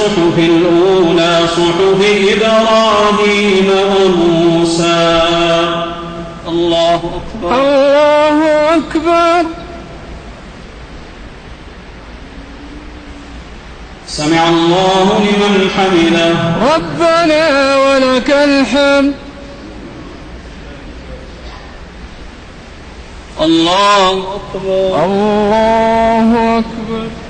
الصحف الأولى صحف إبراهيم وموسى. الله أكبر. الله أكبر. سمع الله لمن حمده. ربنا ولك الحمد. الله أكبر. الله أكبر.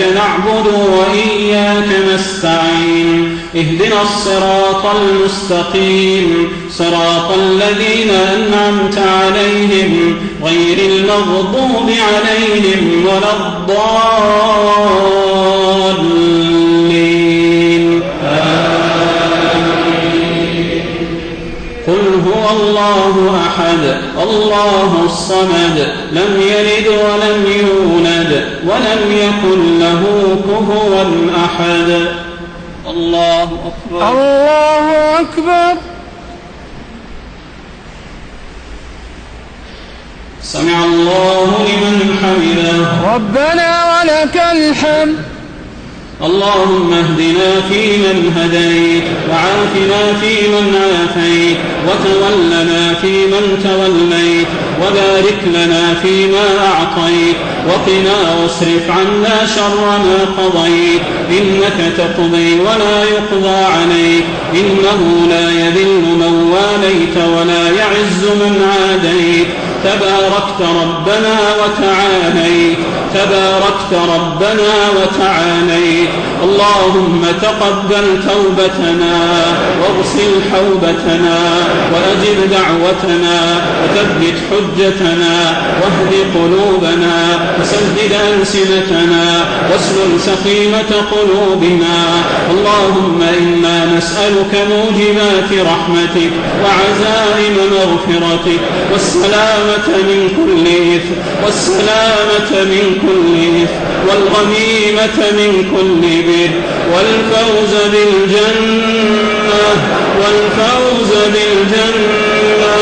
إياك نعبد وإياك نستعين اهدنا الصراط المستقيم صراط الذين أنعمت عليهم غير المغضوب عليهم ولا الضالين. قل هو الله أحد الله الصمد لم يلد ولم يولد ولم يكن له كفوا أحد. الله أكبر. الله أكبر. سمع الله لمن حمده. ربنا ولك الحمد. اللهم اهدنا فيمن هديت وعافنا فيمن عافيت وتولنا فيمن توليت وبارك لنا فيما أعطيت وقنا واصرف عنا شر ما قضيت إنك تقضي ولا يقضى عليك إنه لا يذل من واليت ولا يعز من عاديت تباركت ربنا وتعاليت. تباركت ربنا وتعاليت. اللهم تقبل توبتنا واغسل حوبتنا وأجب دعوتنا وثبت حجتنا واهد قلوبنا وسدد ألسنتنا واسلل سخيمة قلوبنا. اللهم إنا نسألك موجبات رحمتك وعزائم مغفرتك والسلامة من كل إثم والسلامة من كل إثم والغنيمة من كل بر والفوز بالجنة والفوز بالجنة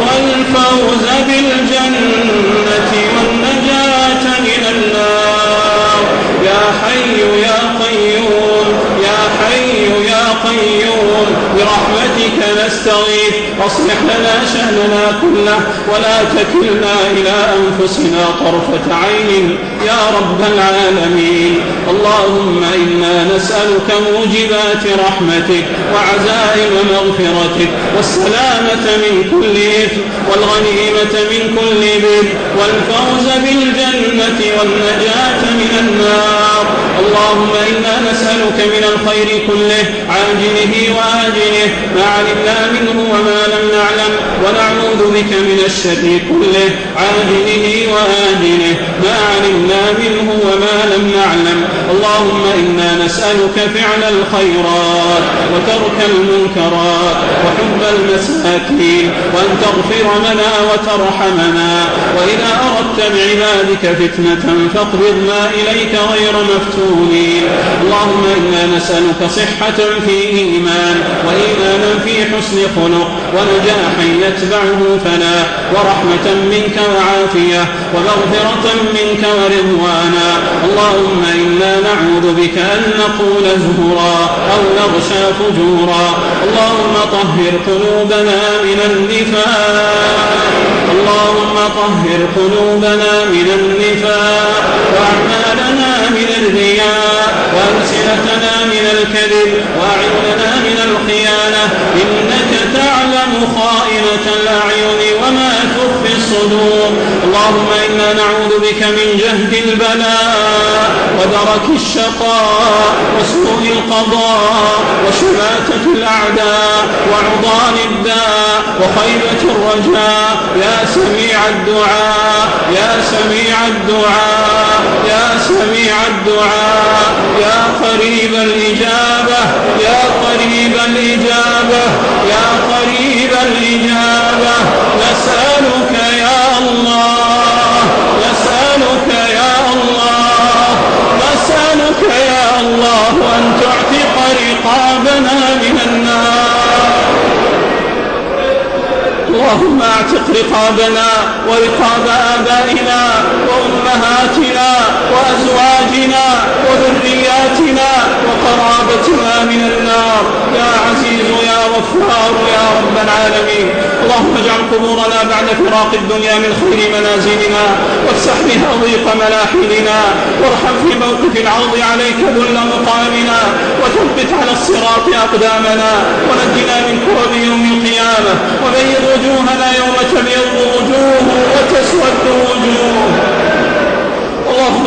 والفوز بالجنة والنجاة من النار. يا حي يا قيوم يا حي يا قيوم برحمتك نستغيث. أصلح لنا شأننا كله ولا تكلنا إلى أنفسنا طرفة عين. يا رب العالمين. نسألك موجبات رحمتك وعزائم مغفرتك والسلامة من كل إثم والغنيمة من كل بر والفوز بالجنة والنجاة من النار. اللهم إنا نسألك من الخير كله عاجله وآجله ما علمنا منه وما لم نعلم ونعوذ بك من الشر كله عاجله وآجله ما علمنا منه وما لم نعلم. اللهم إنا نسألك فعل الخيرات وترك المنكرات وحب المساكين وأن تغفر لنا وترحمنا وإذا أردت بعبادك فتنة فاقبضنا إليك غير مفتونين اللهم إنا نسألك صحة في إيمان وإيمانا في حسن خلق ونجاحا يتبعه فلا ورحمة منك وعافية ومغفرة منك ورضوانا. اللهم إنا نعوذ بك أن نقول زهرا أو نغشى فجورا. اللهم طهر قلوبنا من النفاق. اللهم طهر قلوبنا من النفاق. وأعمالنا من الرياء. وألسنتنا من الكذب. وأعيننا من الخيانة. إنك تعلم خائنة الأعين وما تخفي الصدور. اللهم إنا نعوذ بك من جهد البلاء ودرك الشقاء وسوء القضاء وشماتة الأعداء وعضال الداء وخيبة الرجاء يا سميع الدعاء يا سميع الدعاء يا سميع الدعاء يا قريب الإجابة يا قريب الإجابة يا قريب الإجابة أن تعتق رقابنا من النار اللهم اعتق رقابنا ورقاب آبائنا وأمهاتنا وأزواجنا وذرياتنا وقرابتنا من النار. يا يا غفار يا رب العالمين. اللهم اجعل قبورنا بعد فراق الدنيا من خير منازلنا وافسح بها ضيق ملاحلنا وارحم في موقف العرض عليك ذل مقامنا وثبت على الصراط أقدامنا ونجنا من كرب يوم القيامة. وبيض وجوهنا يوم تبيض وجوه وتسود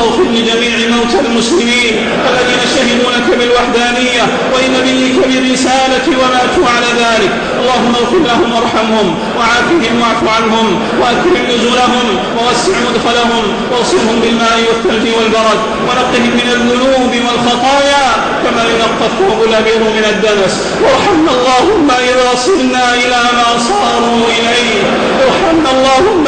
اللهم اغفر لجميع موتى المسلمين الذين شهدوا لك بالوحدانية ولنبيك بالرسالة وماتوا على ذلك. اللهم اغفر لهم وارحمهم وعافهم واعف عنهم وأكرم نزلهم ووسع مدخلهم واغسلهم بالماء والثلج والبرد ونقهم من الذنوب والخطايا كما ينقى الثوب الأبيض من الدنس. وارحمنا اللهم إذا صرنا إلى ما صاروا إليه. ارحمنا اللهم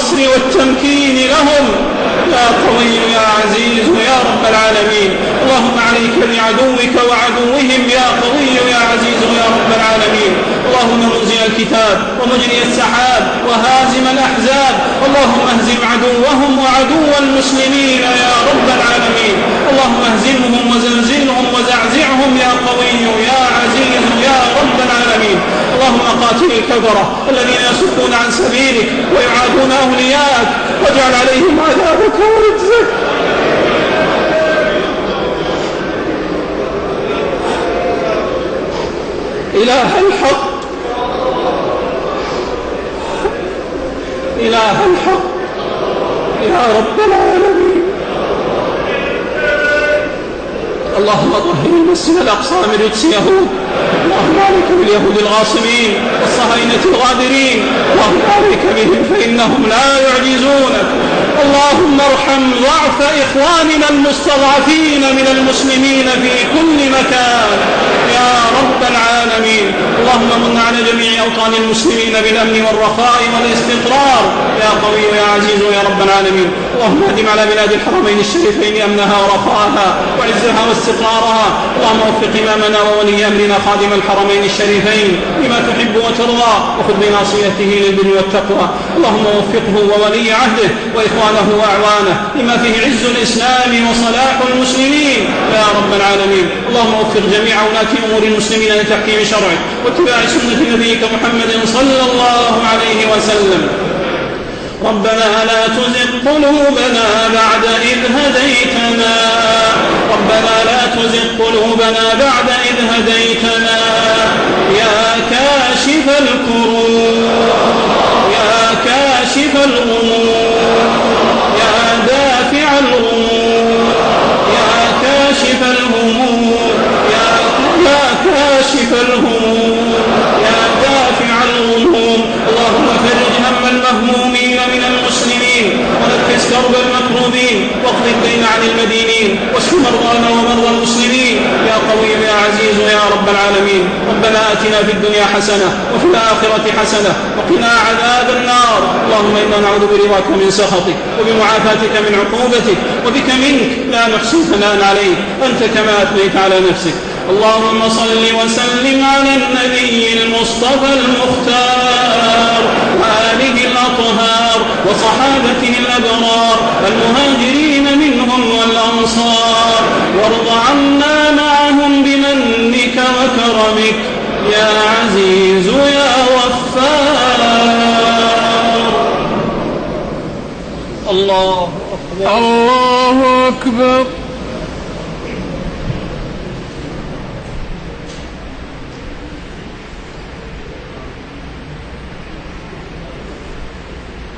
والنصر والتمكين لهم. يا قوي يا عزيز يا رب العالمين. اللهم عليك بعدوك وعدوهم. يا قوي يا عزيز يا رب العالمين. الكتاب ومجري السحاب وهازم الأحزاب. اللهم اهزم عدوهم وعدو المسلمين يا رب العالمين. اللهم اهزمهم وزلزلهم وزعزعهم يا قوي يا عزيز يا رب العالمين. اللهم قاتل الكفرة الذين يصدون عن سبيلك ويعادون أولياءك واجعل عليهم عذابك ورجزك إله الحق. إله الحق. يا رب العالمين. اللهم طهر المسجد الأقصى من رجس يهود اللهم عليك باليهود الغاصبين والصهاينة الغادرين. اللهم عليك بهم فإنهم لا يعجزونك اللهم ارحم ضعف إخواننا المستضعفين من المسلمين في كل مكان. يا رب العالمين. اللهم من على جميع أوطان المسلمين بالأمن والرخاء والاستقرار. يا قوي يا عزيز يا رب العالمين. اللهم أهدم على بلاد الحرمين الشريفين أمنها ورخاءها وعزها واستقرارها. اللهم وفق إمامنا وولي أمرنا خادم الحرمين الشريفين لما تحب وترضى وخذ بناصيته للبر والتقوى. اللهم وفقه وولي عهده وإخوانه وأعوانه لما فيه عز الإسلام وصلاح المسلمين. يا رب العالمين. اللهم وفق جميع ولاة أمور المسلمين لتحكيم شرعك واتباع سنة نبيك محمد صلى الله عليه وسلم. ربنا لا تزغ قلوبنا بعد إذ هديتنا. ربنا لا تزغ قلوبنا بعد إذ هديتنا. يا كاشف الكروب يا كاشف الغموم. كاشف الهموم يا دافع الغموم. اللهم فرج هم المهمومين من المسلمين. ونفس كرب المكروبين. واقض الدين عن المدينين. واشف مرضانا ومرضى المسلمين. يا قوي يا عزيز يا رب العالمين. ربنا آتنا في الدنيا حسنة وفي الآخرة حسنة وقنا عذاب النار. اللهم إنا نعوذ برضاك من سخطك وبمعافاتك من عقوبتك وبك منك. لا نحصي ثناء عليك. أنت كما أثنيت على نفسك. اللهم صل وسلم على النبي المصطفى المختار وآله الأطهار وصحابته الأبرار المهاجرين منهم والأنصار. وارض عنا معهم بمنك وكرمك يا عزيز يا غفار. الله أكبر. الله أكبر.